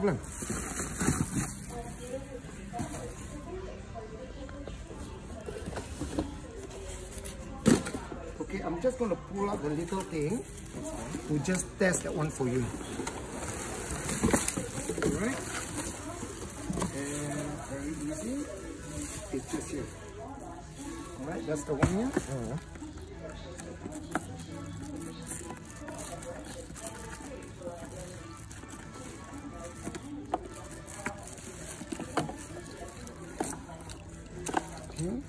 problem. Okay, I'm just going to pull out the little thing to just test that one for you. Alright? And very easy. It's just here. Alright, that's the one here. Uh-huh. Okay.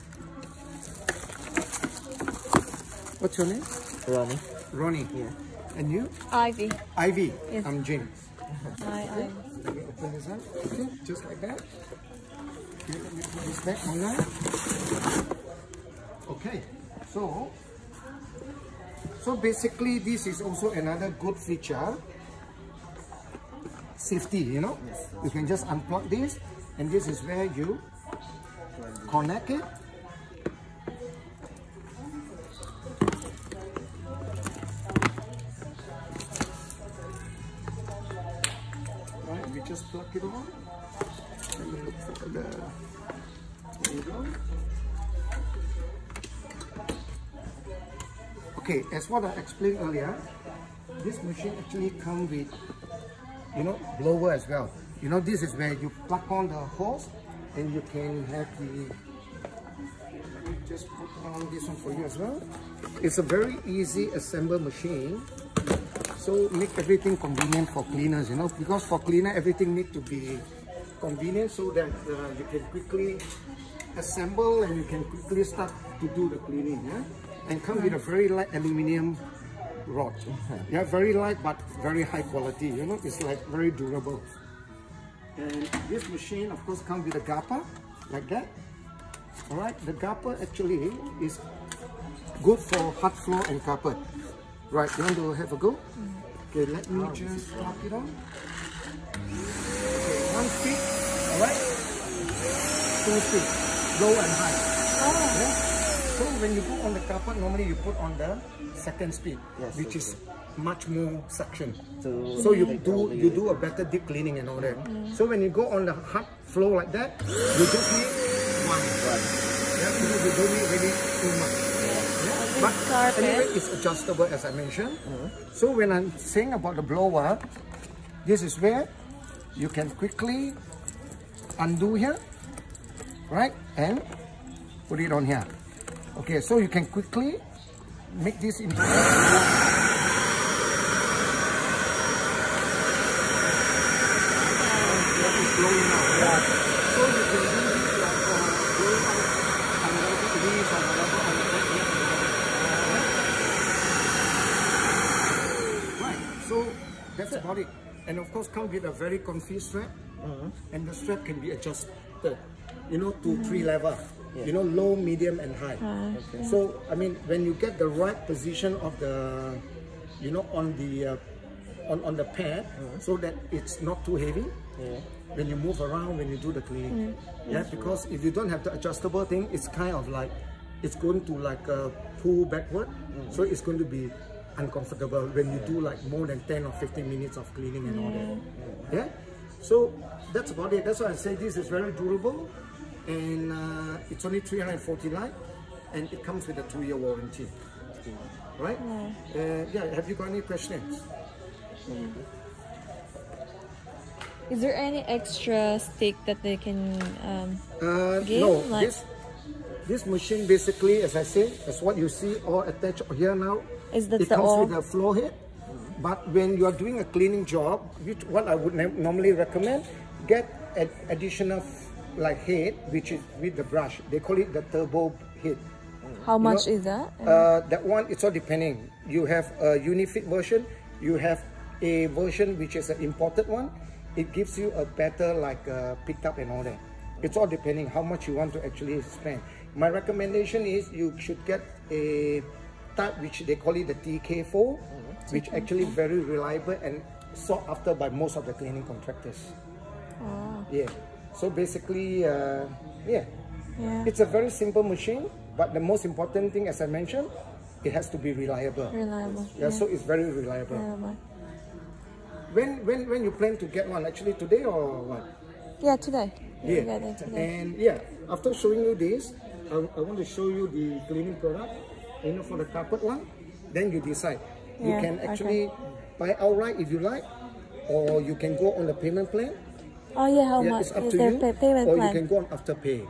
What's your name? Ronnie. Ronnie. Yeah. And you? Ivy. Ivy. Yes. I'm James. Hi, Ivy. Let open this up. Okay, just like that. Okay, let me put this back on now. Okay, so so basically this is also another good feature. Safety, you know. You can just unplug this, and this is where you connect it. Right, we just plug it on. Let me look for the. There you go. Okay, as what I explained earlier, this machine actually comes with, you know, blower as well. You know, this is where you plug on the hose and you can have the. Just put on this one for you as well. It's a very easy assemble machine so make everything convenient for cleaners, you know, because for cleaner everything need to be convenient so that uh, you can quickly assemble and you can quickly start to do the cleaning, yeah? And come with a very light aluminium rod. Yeah, very light but very high quality, you know, it's like very durable. And this machine of course comes with a gappa, like that. Alright, the gappa actually is good for hard floor and carpet. Right, you want to have a go? Okay, let me just lock it on. Okay, one speed, alright? Two speed, low and high. Ah. Yeah? So when you put on the carpet, normally you put on the second speed, Yes, which is much more suction. To So you take do you do a better deep cleaning and all that. So when you go on the hard floor like that, you just need one. Yeah, you you don't need really too much. Yeah. But carpet. anyway, it's adjustable as I mentioned. So when I'm saying about the blower, this is where you can quickly undo here, right? And put it on here. Okay, so you can quickly make this into a What is blowing out, yeah. So you can use it like uh, blowing out unwanted leaves or whatever on the back here. Right, so that's about it. And of course come with a very comfy strap. And the strap can be adjusted, you know, to mm-hmm. three level. You know, low, medium and high. Ah, so, I mean, when you get the right position of the, you know, on the, uh, on, on the pad, mm-hmm. so that it's not too heavy. When you move around, when you do the cleaning. Mm-hmm. Yeah, because if you don't have the adjustable thing, it's kind of like, it's going to like uh, pull backward. So it's going to be uncomfortable when you do like more than 10 or 15 minutes of cleaning and all that. Yeah? So that's about it. That's why I say this is very durable and uh, it's only 349 and it comes with a two-year warranty. Right? Uh, yeah, have you got any questions? Is there any extra stick that they can um, Uh, Again, no, like- this this machine basically, as I say, is what you see all attached here now. Is that it the comes all? with a floor head. But when you are doing a cleaning job, which what I would normally recommend, get an additional like head, which is with the brush. They call it the turbo head. how You much know, is that? Uh, that one, it's all depending. You have a Unifit version, you have a version which is an imported one. It gives you a better like uh, picked up and all that. It's all depending how much you want to actually spend. My recommendation is you should get a type which they call it the TK4, which actually very reliable and sought after by most of the cleaning contractors. Oh, Yeah. So basically, uh, yeah, yeah. it's a very simple machine, but the most important thing, as I mentioned, it has to be reliable. Reliable. Yeah, so it's very reliable. Reliable. when when when you plan to get one? Actually today or what? Yeah, today. Yeah. It today. And yeah, after showing you this, I, I want to show you the cleaning product. You know, for the carpet one, then you decide. You Yeah, can okay. actually buy outright if you like, or you can go on the payment plan. Oh yeah, how yeah, much it's up is to you. pay- payment or plan? you can go on Afterpay.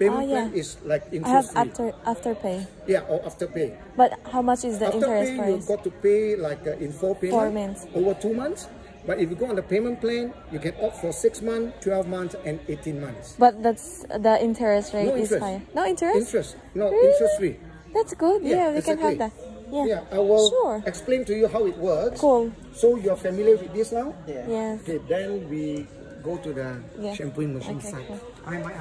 Payment Oh, yeah. plan is like interest I have interest free. after Afterpay. Yeah, or Afterpay. But how much is the After interest pay, price? you've got to pay like uh, in four payments, Four months. over two months. But if you go on the payment plan, you can opt for six months, 12 months, and 18 months. But that's the interest rate No is interest. No interest? Interest, no, Really? interest free. That's good. Yeah, we can have that. Yeah. Yeah, I will Sure. explain to you how it works. Cool. So you're familiar with this now? Yes. Okay, then we go to the Yeah. shampooing machine Okay, side. cool. I might